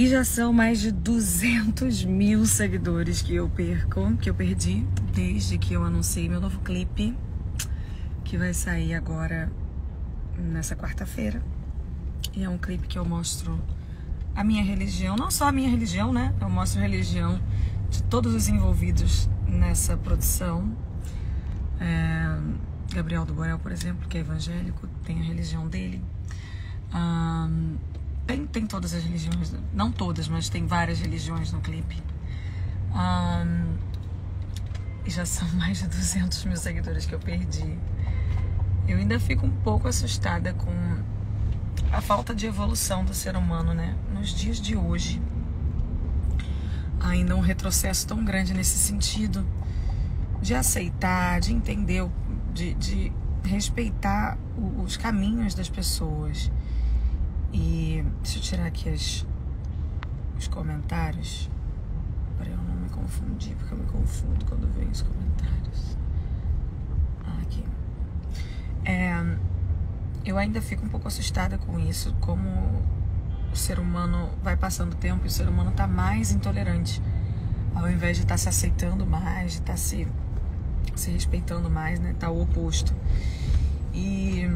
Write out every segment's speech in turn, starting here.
E já são mais de 200 mil seguidores que eu perco, que eu perdi desde que eu anunciei meu novo clipe, que vai sair agora nessa quarta-feira. E é um clipe que eu mostro a minha religião, não só a minha religião, né? Eu mostro a religião de todos os envolvidos nessa produção. É, Gabriel do Borel, por exemplo, que é evangélico, tem a religião dele. Um, tem, tem todas as religiões, não todas, mas tem várias religiões no clipe. Um, e já são mais de 200 mil seguidores que eu perdi. Eu ainda fico um pouco assustada com a falta de evolução do ser humano, né? Nos dias de hoje, ainda um retrocesso tão grande nesse sentido de aceitar, de entender, de, de respeitar os caminhos das pessoas. E deixa eu tirar aqui as, os comentários para eu não me confundir, porque eu me confundo quando vejo os comentários. Ah, aqui. É, eu ainda fico um pouco assustada com isso, como o ser humano vai passando o tempo e o ser humano está mais intolerante. Ao invés de estar tá se aceitando mais, de estar tá se, se respeitando mais, né? Tá o oposto. E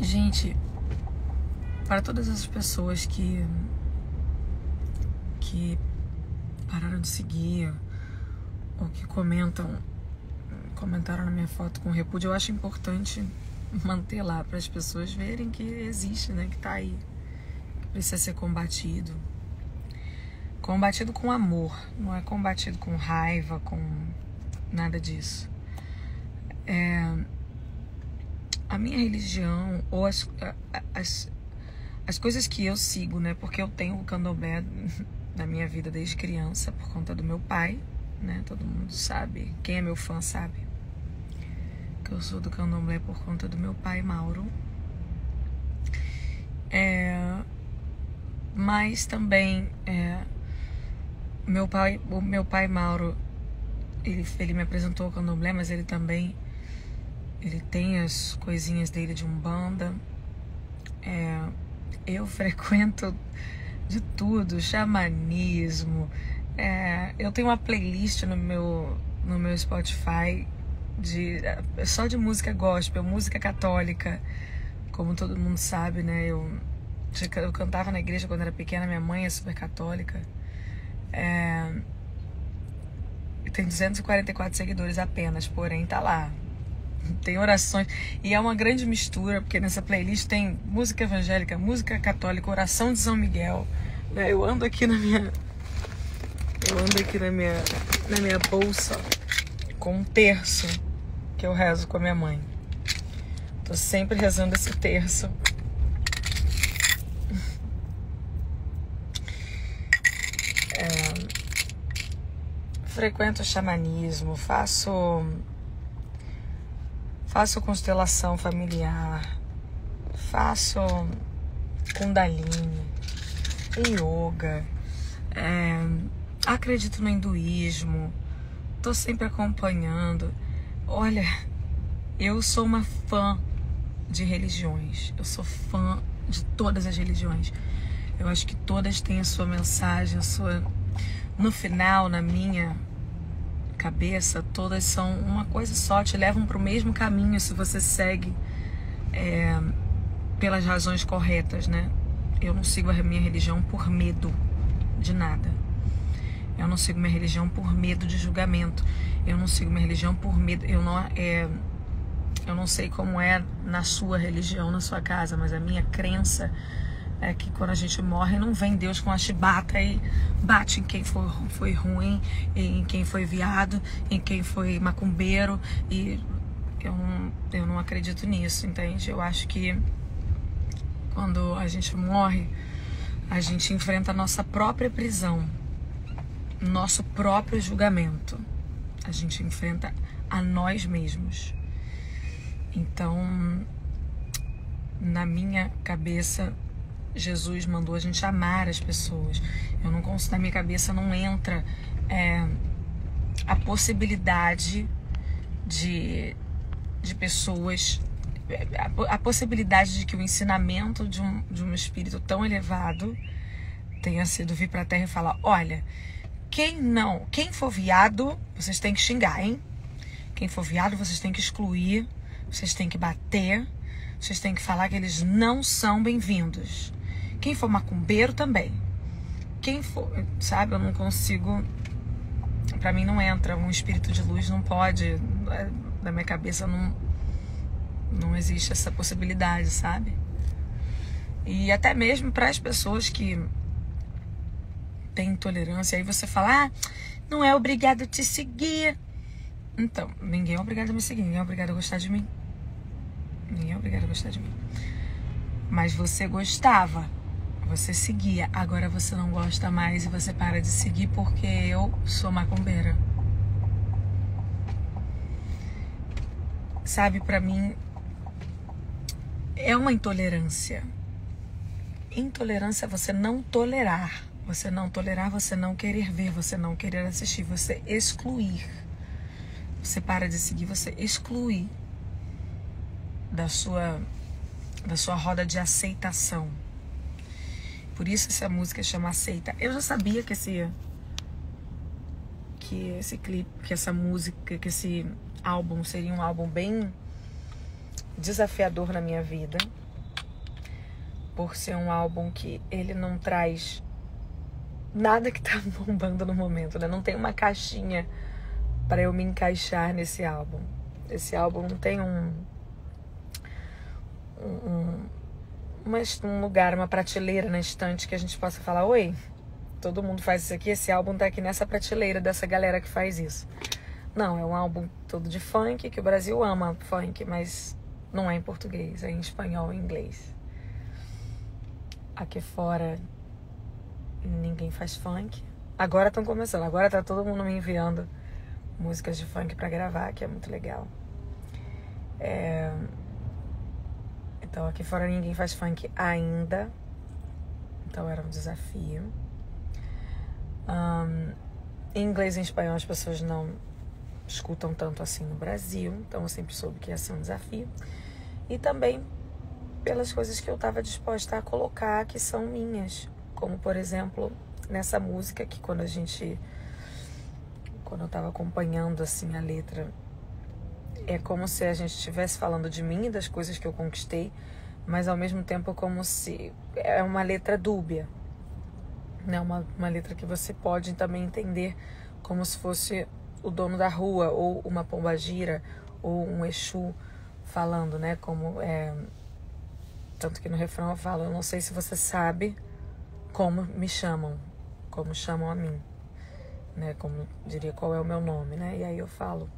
gente, para todas as pessoas que que pararam de seguir ou que comentam comentaram na minha foto com repúdio, eu acho importante manter lá para as pessoas verem que existe, né, que tá aí, que precisa ser combatido. Combatido com amor, não é combatido com raiva, com nada disso. É, a minha religião ou as, as as coisas que eu sigo, né? Porque eu tenho o candomblé na minha vida desde criança por conta do meu pai, né? Todo mundo sabe, quem é meu fã sabe que eu sou do candomblé por conta do meu pai Mauro. É, mas também é, meu pai, o meu pai Mauro, ele, ele me apresentou o candomblé, mas ele também ele tem as coisinhas dele de umbanda. É, eu frequento de tudo, xamanismo. É, eu tenho uma playlist no meu, no meu Spotify de é, só de música gospel, música católica, como todo mundo sabe, né? Eu, eu cantava na igreja quando era pequena, minha mãe é super católica. É, tem 244 seguidores apenas, porém tá lá tem orações. E é uma grande mistura, porque nessa playlist tem música evangélica, música católica, oração de São Miguel. Né? Eu ando aqui na minha. Eu ando aqui na minha, na minha bolsa com um terço que eu rezo com a minha mãe. Tô sempre rezando esse terço. É, frequento xamanismo, faço Faço constelação familiar, faço kundalini, yoga, é, acredito no hinduísmo, tô sempre acompanhando. Olha, eu sou uma fã de religiões, eu sou fã de todas as religiões. Eu acho que todas têm a sua mensagem, a sua. No final, na minha cabeça, todas são uma coisa só, te levam para o mesmo caminho se você segue é, pelas razões corretas, né? Eu não sigo a minha religião por medo de nada. Eu não sigo minha religião por medo de julgamento. Eu não sigo minha religião por medo. Eu não é, eu não sei como é na sua religião, na sua casa, mas a minha crença é que quando a gente morre não vem Deus com a chibata e bate em quem foi, foi ruim, em quem foi viado, em quem foi macumbeiro e eu não, eu não acredito nisso, entende? Eu acho que quando a gente morre, a gente enfrenta a nossa própria prisão, nosso próprio julgamento. A gente enfrenta a nós mesmos. Então, na minha cabeça, Jesus mandou a gente amar as pessoas. Eu não consigo, na minha cabeça não entra é, a possibilidade de, de pessoas, a, a, possibilidade de que o ensinamento de um, de um espírito tão elevado tenha sido vir pra terra e falar: olha, quem não, quem for viado, vocês têm que xingar, hein? Quem for viado, vocês têm que excluir, vocês têm que bater, vocês têm que falar que eles não são bem-vindos. Quem for macumbeiro também. Quem for, sabe, eu não consigo. Pra mim não entra. Um espírito de luz não pode. Na minha cabeça não, não existe essa possibilidade, sabe? E até mesmo para as pessoas que têm intolerância, aí você fala, ah, não é obrigado a te seguir. Então, ninguém é obrigado a me seguir, ninguém é obrigado a gostar de mim. Ninguém é obrigado a gostar de mim. Mas você gostava, você seguia, agora você não gosta mais e você para de seguir porque eu sou macumbeira. Sabe, para mim é uma intolerância. Intolerância é você não tolerar. Você não tolerar, você não querer ver, você não querer assistir, você excluir. Você para de seguir, você exclui da sua da sua roda de aceitação. Por isso essa música chama Aceita. Eu já sabia que esse que esse clipe, que essa música, que esse álbum seria um álbum bem desafiador na minha vida. Por ser um álbum que ele não traz nada que tá bombando no momento, né? Não tem uma caixinha para eu me encaixar nesse álbum. Esse álbum não tem um um, um lugar, uma prateleira na estante que a gente possa falar: Oi, todo mundo faz isso aqui, esse álbum tá aqui nessa prateleira dessa galera que faz isso. Não, é um álbum todo de funk, que o Brasil ama funk, mas não é em português, é em espanhol e inglês. Aqui fora ninguém faz funk. Agora estão começando, agora tá todo mundo me enviando músicas de funk para gravar, que é muito legal. É... Então aqui fora ninguém faz funk ainda. Então era um desafio. Um, em inglês e em espanhol as pessoas não escutam tanto assim no Brasil, então eu sempre soube que ia ser um desafio. E também pelas coisas que eu estava disposta a colocar que são minhas, como por exemplo nessa música que quando a gente quando eu estava acompanhando assim a letra é como se a gente estivesse falando de mim e das coisas que eu conquistei, mas ao mesmo tempo como se é uma letra dúbia, né? Uma, uma letra que você pode também entender como se fosse o dono da rua ou uma pombagira ou um exu falando, né? Como é tanto que no refrão eu falo, eu não sei se você sabe como me chamam, como chamam a mim, né? Como diria qual é o meu nome, né? E aí eu falo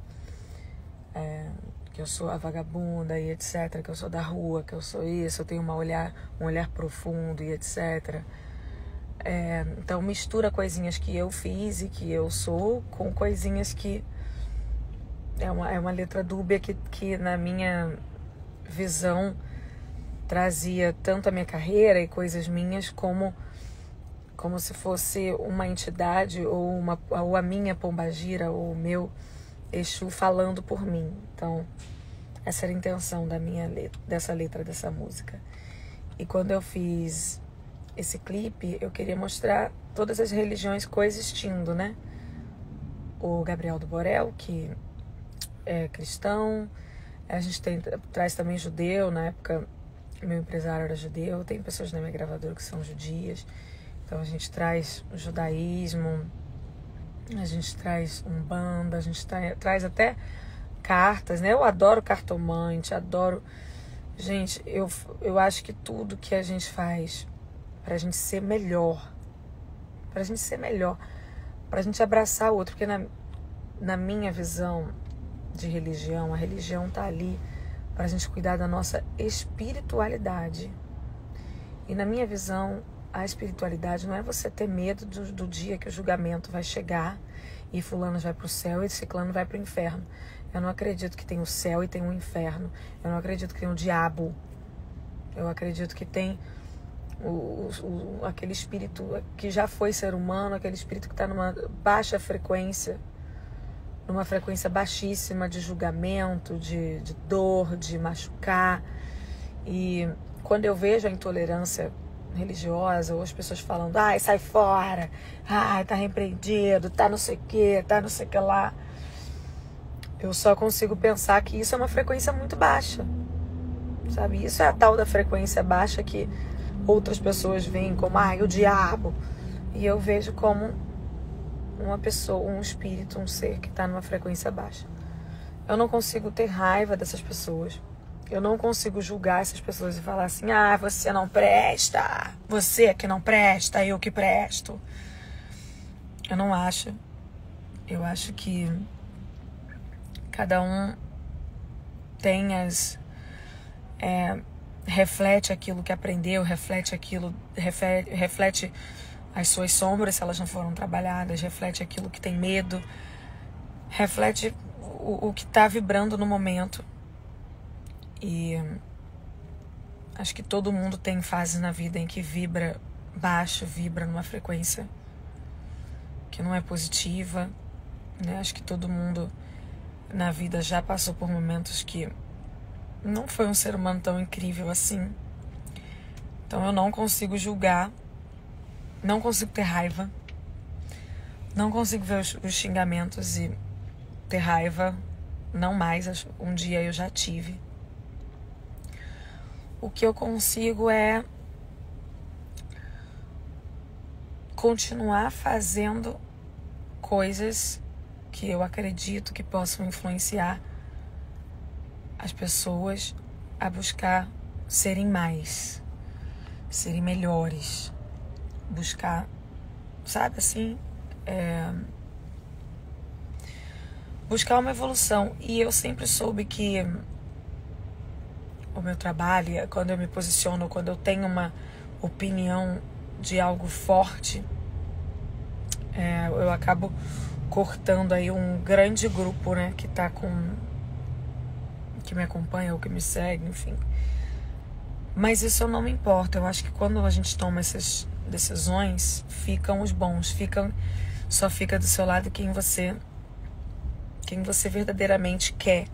é, que eu sou a vagabunda e etc, que eu sou da rua, que eu sou isso, eu tenho uma olhar, um olhar profundo e etc. É, então mistura coisinhas que eu fiz e que eu sou com coisinhas que é uma, é uma letra dúbia que, que na minha visão trazia tanto a minha carreira e coisas minhas como como se fosse uma entidade ou uma ou a minha pombagira ou o meu Exu falando por mim. Então, essa era a intenção da minha letra, dessa letra dessa música. E quando eu fiz esse clipe, eu queria mostrar todas as religiões coexistindo, né? O Gabriel do Borel, que é cristão, a gente tem, traz também judeu, na época meu empresário era judeu, tem pessoas na minha gravadora que são judias, então a gente traz o judaísmo, a gente traz um banda, a gente tra traz até cartas, né? Eu adoro cartomante, adoro. Gente, eu, eu acho que tudo que a gente faz pra gente ser melhor, pra gente ser melhor, pra gente abraçar o outro, porque na, na minha visão de religião, a religião tá ali pra gente cuidar da nossa espiritualidade. E na minha visão, a espiritualidade não é você ter medo do, do dia que o julgamento vai chegar e fulano vai para o céu e ciclano vai para o inferno. Eu não acredito que tem o céu e tem o inferno. Eu não acredito que tem o diabo. Eu acredito que tem o, o, aquele espírito que já foi ser humano, aquele espírito que está numa baixa frequência, numa frequência baixíssima de julgamento, de, de dor, de machucar. E quando eu vejo a intolerância religiosa, ou as pessoas falando, ai, sai fora, ai, tá repreendido, tá não sei o que, tá não sei o que lá. Eu só consigo pensar que isso é uma frequência muito baixa. Sabe? Isso é a tal da frequência baixa que outras pessoas veem como, ai, o diabo. E eu vejo como uma pessoa, um espírito, um ser que está numa frequência baixa. Eu não consigo ter raiva dessas pessoas. Eu não consigo julgar essas pessoas e falar assim: ah, você não presta, você é que não presta, eu que presto. Eu não acho. Eu acho que cada um tem as. É, reflete aquilo que aprendeu, reflete aquilo, reflete, reflete as suas sombras, se elas não foram trabalhadas, reflete aquilo que tem medo, reflete o, o que está vibrando no momento. E acho que todo mundo tem fases na vida em que vibra baixo, vibra numa frequência que não é positiva. Né? Acho que todo mundo na vida já passou por momentos que não foi um ser humano tão incrível assim. Então eu não consigo julgar, não consigo ter raiva, não consigo ver os, os xingamentos e ter raiva, não mais. Um dia eu já tive. O que eu consigo é continuar fazendo coisas que eu acredito que possam influenciar as pessoas a buscar serem mais, serem melhores, buscar, sabe assim, é, buscar uma evolução. E eu sempre soube que o meu trabalho, quando eu me posiciono, quando eu tenho uma opinião de algo forte, é, eu acabo cortando aí um grande grupo, né, que tá com que me acompanha ou que me segue, enfim. Mas isso não me importa. Eu acho que quando a gente toma essas decisões, ficam os bons, ficam só fica do seu lado quem você quem você verdadeiramente quer.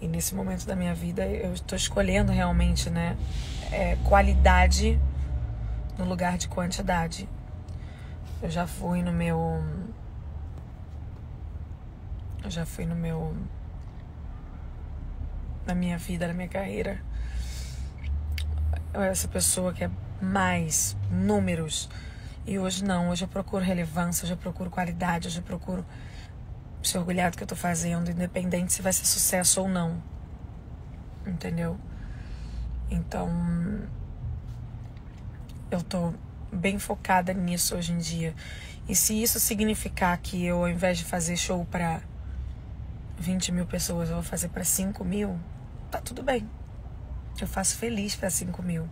E nesse momento da minha vida eu estou escolhendo realmente, né, é, qualidade no lugar de quantidade. Eu já fui no meu eu já fui no meu na minha vida, na minha carreira. Eu era essa pessoa que é mais números. E hoje não, hoje eu procuro relevância, hoje eu procuro qualidade, hoje eu procuro ser orgulhado do que eu tô fazendo, independente se vai ser sucesso ou não. Entendeu? Então, eu tô bem focada nisso hoje em dia. E se isso significar que eu, ao invés de fazer show para 20 mil pessoas, eu vou fazer para 5 mil, tá tudo bem. Eu faço feliz para 5 mil.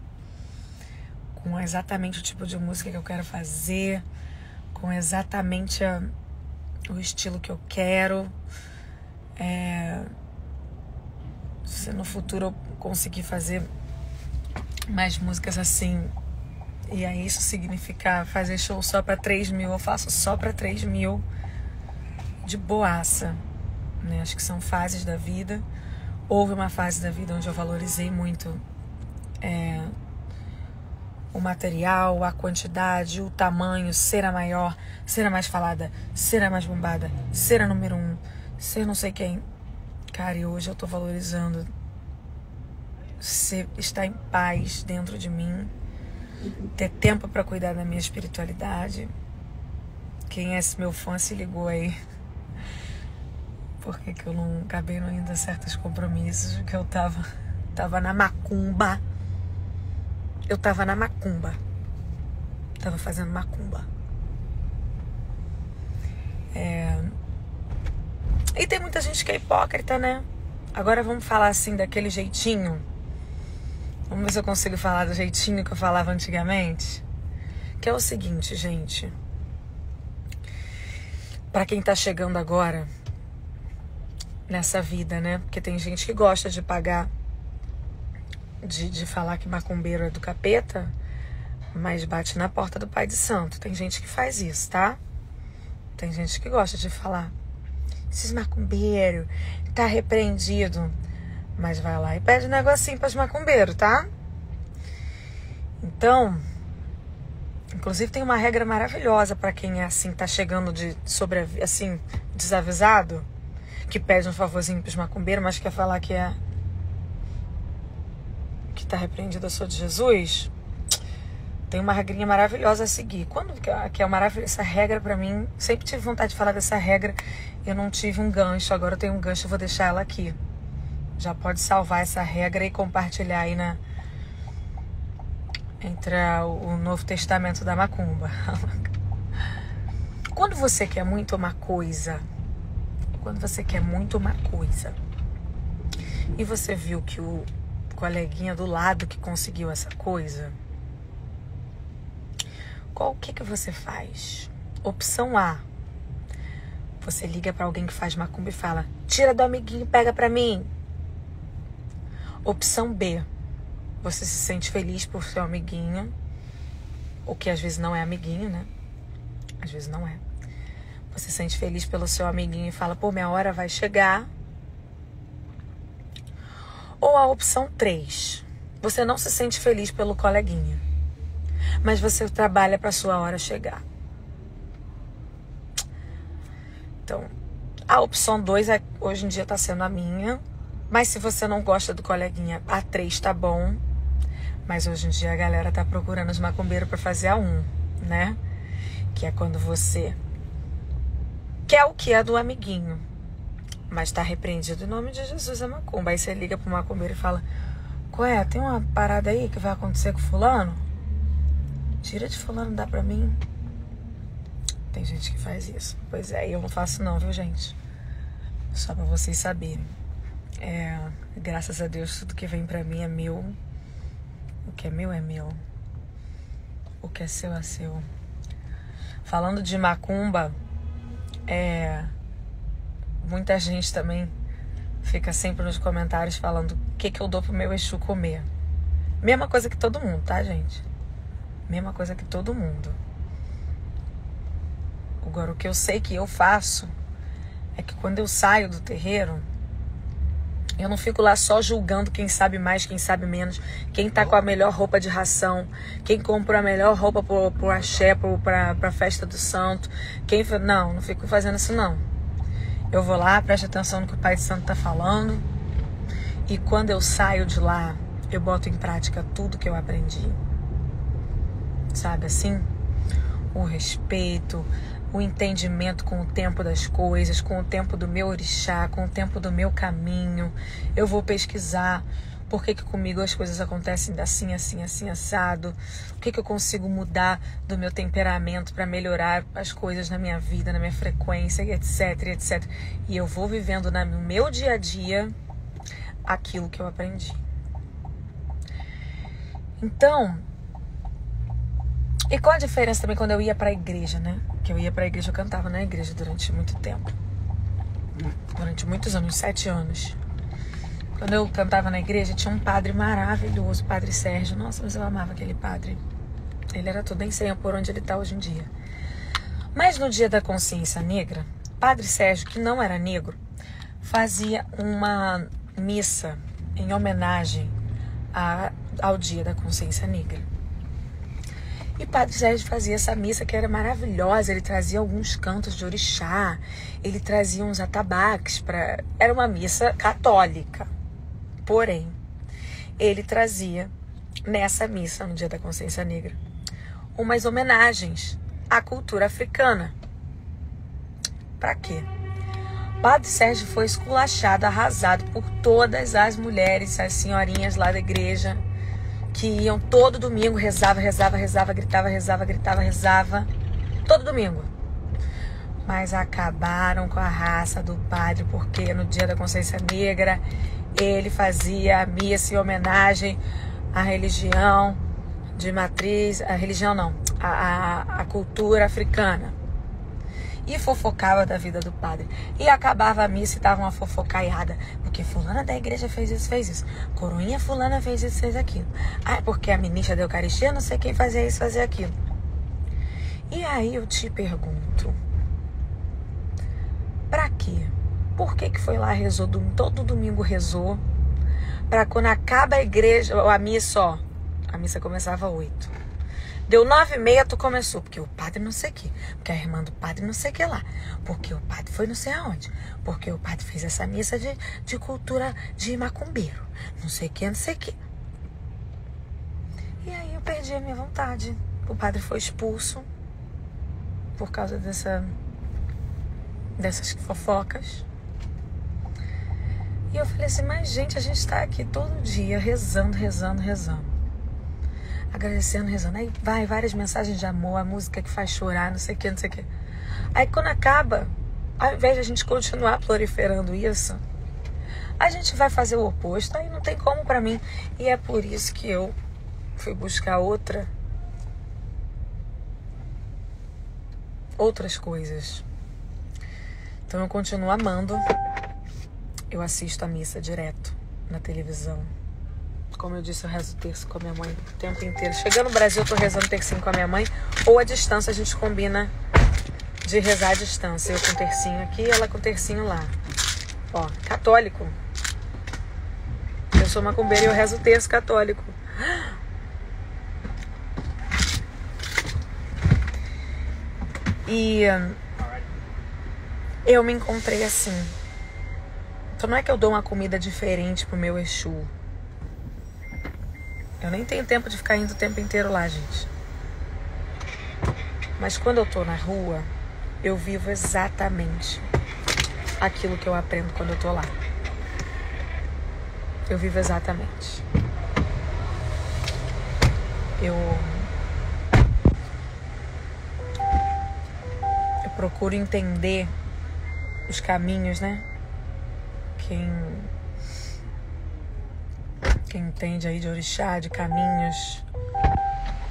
Com exatamente o tipo de música que eu quero fazer, com exatamente a, o estilo que eu quero. É, se no futuro eu conseguir fazer mais músicas assim, e aí isso significar fazer show só para 3 mil, eu faço só para 3 mil de boaça né? Acho que são fases da vida. Houve uma fase da vida onde eu valorizei muito é, o material, a quantidade, o tamanho, ser a maior, ser a mais falada, ser a mais bombada, ser a número um, ser não sei quem. Cara, e hoje eu tô valorizando ser, estar em paz dentro de mim, ter tempo para cuidar da minha espiritualidade. Quem é esse meu fã se ligou aí por que, que eu não acabei não indo a certos compromissos, que eu tava, tava na macumba. Eu tava na macumba. Tava fazendo macumba. É... E tem muita gente que é hipócrita, né? Agora vamos falar assim daquele jeitinho. Vamos ver se eu consigo falar do jeitinho que eu falava antigamente. Que é o seguinte, gente. Para quem tá chegando agora, nessa vida, né? Porque tem gente que gosta de pagar, de, de falar que macumbeiro é do capeta, mas bate na porta do Pai de Santo. Tem gente que faz isso, tá? Tem gente que gosta de falar. Esses macumbeiros, tá repreendido. Mas vai lá e pede um negocinho para os macumbeiros, tá? Então, inclusive tem uma regra maravilhosa para quem é assim, tá chegando de sobre assim, desavisado, que pede um favorzinho pros macumbeiros, mas quer falar que é que tá repreendido a sou de Jesus. Tem uma regrinha maravilhosa a seguir. Quando que é maravilhosa essa regra para mim, sempre tive vontade de falar dessa regra. Eu não tive um gancho, agora eu tenho um gancho, eu vou deixar ela aqui. Já pode salvar essa regra e compartilhar aí na entre o Novo Testamento da Macumba. Quando você quer muito uma coisa, quando você quer muito uma coisa, e você viu que o coleguinha do lado que conseguiu essa coisa, qual que que você faz? Opção A. Você liga para alguém que faz macumba e fala: "Tira do amiguinho, pega para mim". Opção B. Você se sente feliz por seu amiguinho, o que às vezes não é amiguinho, né? Às vezes não é. Você se sente feliz pelo seu amiguinho e fala: "Pô, minha hora vai chegar". Ou a opção 3. Você não se sente feliz pelo coleguinha mas você trabalha para sua hora chegar. Então, a opção 2 é, hoje em dia está sendo a minha, mas se você não gosta do coleguinha, a 3 tá bom. Mas hoje em dia a galera tá procurando os macumbeiros para fazer a 1, um, né? Que é quando você quer o que é do amiguinho, mas tá repreendido em nome de Jesus a macumba. Aí você liga pro macumbeiro e fala: Qual é? Tem uma parada aí que vai acontecer com fulano? Tira de fulano, dá pra mim. Tem gente que faz isso. Pois é, eu não faço não, viu, gente? Só pra vocês saberem. É, graças a Deus, tudo que vem pra mim é meu. O que é meu é meu. O que é seu é seu. Falando de macumba, é, muita gente também fica sempre nos comentários falando o que, que eu dou pro meu Exu comer. Mesma coisa que todo mundo, tá, gente? Mesma coisa que todo mundo. Agora, o que eu sei que eu faço é que quando eu saio do terreiro, eu não fico lá só julgando quem sabe mais, quem sabe menos, quem tá com a melhor roupa de ração, quem comprou a melhor roupa pro, pro axé, pro, pra, pra festa do santo. Quem. Não, não fico fazendo isso não. Eu vou lá, presto atenção no que o Pai Santo tá falando. E quando eu saio de lá, eu boto em prática tudo que eu aprendi sabe assim? O respeito, o entendimento com o tempo das coisas, com o tempo do meu orixá, com o tempo do meu caminho. Eu vou pesquisar por que, que comigo as coisas acontecem assim, assim, assim, assado. O que, que eu consigo mudar do meu temperamento para melhorar as coisas na minha vida, na minha frequência, etc, etc. E eu vou vivendo no meu dia a dia aquilo que eu aprendi. Então, e qual a diferença também quando eu ia para a igreja, né? Que eu ia para a igreja, eu cantava na igreja durante muito tempo. Durante muitos anos, sete anos. Quando eu cantava na igreja, tinha um padre maravilhoso, Padre Sérgio. Nossa, mas eu amava aquele padre. Ele era tudo em senha por onde ele está hoje em dia. Mas no dia da consciência negra, Padre Sérgio, que não era negro, fazia uma missa em homenagem a, ao dia da consciência negra. E Padre Sérgio fazia essa missa que era maravilhosa. Ele trazia alguns cantos de orixá, ele trazia uns atabaques para. Era uma missa católica. Porém, ele trazia nessa missa, no Dia da Consciência Negra, umas homenagens à cultura africana. Para quê? Padre Sérgio foi esculachado, arrasado por todas as mulheres, as senhorinhas lá da igreja, que iam todo domingo, rezava, rezava, rezava, gritava, rezava, gritava, rezava. Todo domingo. Mas acabaram com a raça do padre, porque no dia da consciência negra ele fazia a missa em homenagem à religião de matriz, a religião não, a, a, a cultura africana e fofocava da vida do padre. E acabava a missa e tava uma fofocaiada. Porque fulana da igreja fez isso, fez isso. Coroinha fulana fez isso, fez aquilo. Ah, porque a ministra da Eucaristia, não sei quem fazia isso, fazia aquilo. E aí eu te pergunto, pra quê? Por que que foi lá, rezou, todo domingo rezou, pra quando acaba a igreja, a missa, ó, A missa começava oito. Deu nove e meia, tu começou. Porque o padre não sei o quê. Porque a irmã do padre não sei o que lá. Porque o padre foi não sei aonde. Porque o padre fez essa missa de, de cultura de macumbeiro. Não sei o que, não sei o que. E aí eu perdi a minha vontade. O padre foi expulso por causa dessa, dessas fofocas. E eu falei assim, mas gente, a gente está aqui todo dia rezando, rezando, rezando agradecendo, rezando. Aí vai várias mensagens de amor, a música que faz chorar, não sei o que, não sei o que. Aí quando acaba, ao invés de a gente continuar proliferando isso, a gente vai fazer o oposto. Aí não tem como para mim. E é por isso que eu fui buscar outra. Outras coisas. Então eu continuo amando. Eu assisto a missa direto na televisão. Como eu disse, eu rezo terço com a minha mãe o tempo inteiro. Chegando no Brasil, eu tô rezando tercinho com a minha mãe. Ou à distância, a gente combina de rezar à distância. Eu com tercinho aqui, ela com tercinho lá. Ó, católico. Eu sou macumbeira e eu rezo terço católico. E eu me encontrei assim. Então não é que eu dou uma comida diferente pro meu Exu. Eu nem tenho tempo de ficar indo o tempo inteiro lá, gente. Mas quando eu tô na rua, eu vivo exatamente aquilo que eu aprendo quando eu tô lá. Eu vivo exatamente. Eu eu procuro entender os caminhos, né? Quem quem entende aí de orixá, de caminhos,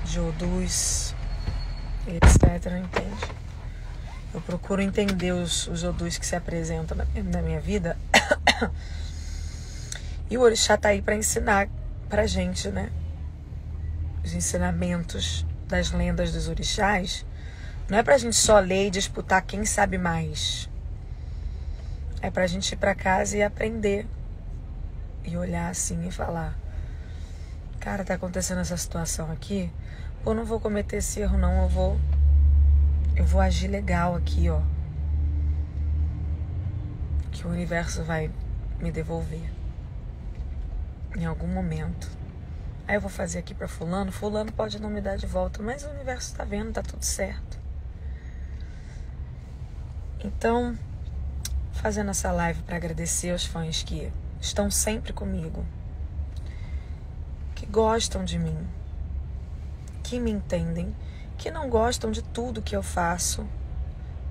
de odus, etc., entende. Eu procuro entender os, os odus que se apresentam na, na minha vida. e o orixá tá aí para ensinar pra gente, né? Os ensinamentos das lendas dos orixás. Não é pra gente só ler e disputar quem sabe mais. É pra gente ir pra casa e aprender e olhar assim e falar: Cara, tá acontecendo essa situação aqui. Pô, não vou cometer esse erro, não. Eu vou. Eu vou agir legal aqui, ó. Que o universo vai me devolver. Em algum momento. Aí eu vou fazer aqui para fulano, fulano pode não me dar de volta, mas o universo tá vendo, tá tudo certo. Então, fazendo essa live para agradecer aos fãs que estão sempre comigo, que gostam de mim, que me entendem, que não gostam de tudo que eu faço,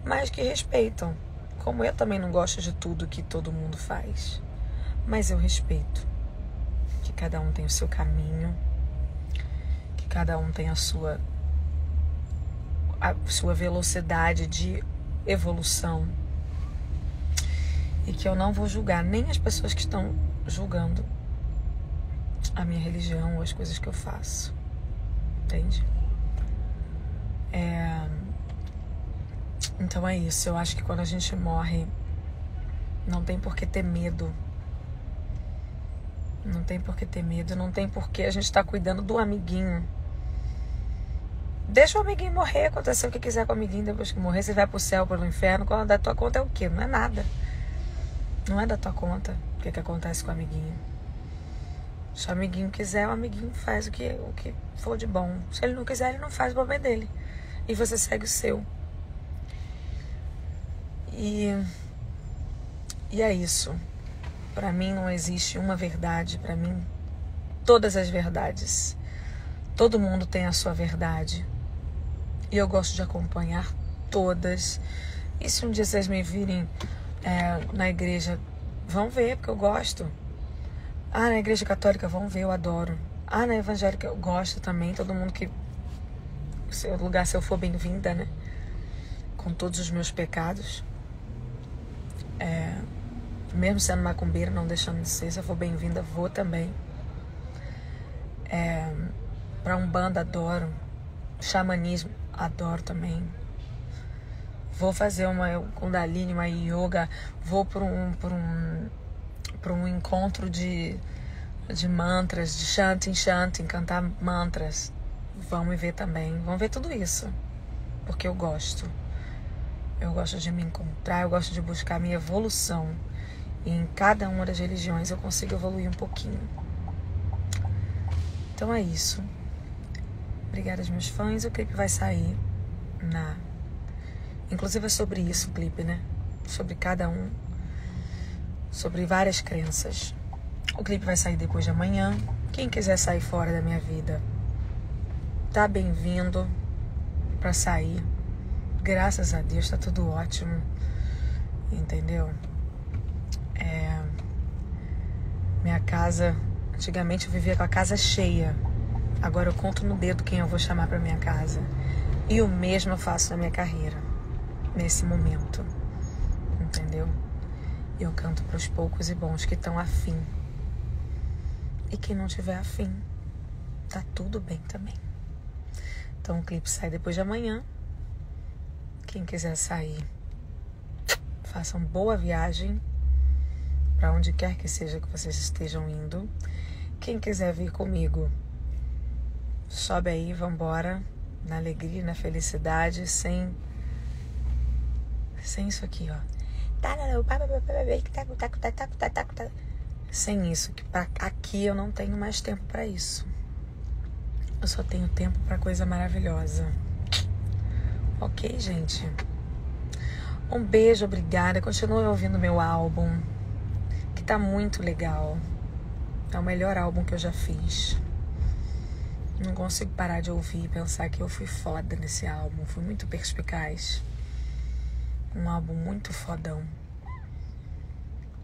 mas que respeitam, como eu também não gosto de tudo que todo mundo faz, mas eu respeito que cada um tem o seu caminho, que cada um tem a sua a sua velocidade de evolução e que eu não vou julgar nem as pessoas que estão julgando a minha religião ou as coisas que eu faço. Entende? É... Então é isso. Eu acho que quando a gente morre, não tem por que ter medo. Não tem por que ter medo. Não tem por que a gente estar tá cuidando do amiguinho. Deixa o amiguinho morrer, acontecer o que quiser com o amiguinho depois que morrer. Você vai pro céu, pro inferno. Quando da tua conta é o quê? Não é nada. Não é da tua conta o que, que acontece com o amiguinho. Se o amiguinho quiser, o amiguinho faz o que, o que for de bom. Se ele não quiser, ele não faz o problema dele. E você segue o seu. E, e é isso. Para mim não existe uma verdade. Para mim, todas as verdades. Todo mundo tem a sua verdade. E eu gosto de acompanhar todas. E se um dia vocês me virem é, na igreja, vão ver, porque eu gosto. Ah, na igreja católica, vão ver, eu adoro. Ah, na evangélica, eu gosto também. Todo mundo que. Seu lugar, se eu for bem-vinda, né? Com todos os meus pecados. É, mesmo sendo macumbeira, não deixando de ser, se eu for bem-vinda, vou também. É, pra Umbanda, adoro. Xamanismo, adoro também vou fazer uma Kundalini, uma yoga, vou para um, um, um encontro de, de mantras, de chanting, chanting, cantar mantras. Me ver também. Vão ver tudo isso. Porque eu gosto. Eu gosto de me encontrar, eu gosto de buscar minha evolução. E em cada uma das religiões eu consigo evoluir um pouquinho. Então é isso. Obrigada aos meus fãs. O clipe vai sair na. Inclusive é sobre isso o clipe, né? Sobre cada um. Sobre várias crenças. O clipe vai sair depois de amanhã. Quem quiser sair fora da minha vida, tá bem-vindo para sair. Graças a Deus tá tudo ótimo. Entendeu? É... Minha casa, antigamente eu vivia com a casa cheia. Agora eu conto no dedo quem eu vou chamar para minha casa. E o mesmo eu faço na minha carreira, nesse momento. Entendeu? Eu canto para os poucos e bons que estão afim. E quem não tiver afim, tá tudo bem também. Então o clipe sai depois de amanhã. Quem quiser sair, façam boa viagem para onde quer que seja que vocês estejam indo. Quem quiser vir comigo, sobe aí, vambora, na alegria, na felicidade, sem sem isso aqui, ó. Sem isso, que pra, aqui eu não tenho mais tempo para isso. Eu só tenho tempo para coisa maravilhosa. Ok, gente? Um beijo, obrigada. Continue ouvindo meu álbum, que tá muito legal. É o melhor álbum que eu já fiz. Não consigo parar de ouvir e pensar que eu fui foda nesse álbum. Fui muito perspicaz. Um álbum muito fodão.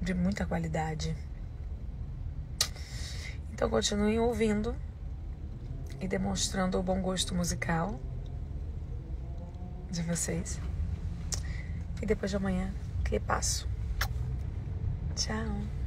De muita qualidade. Então continuem ouvindo e demonstrando o bom gosto musical de vocês. E depois de amanhã, que passo. Tchau.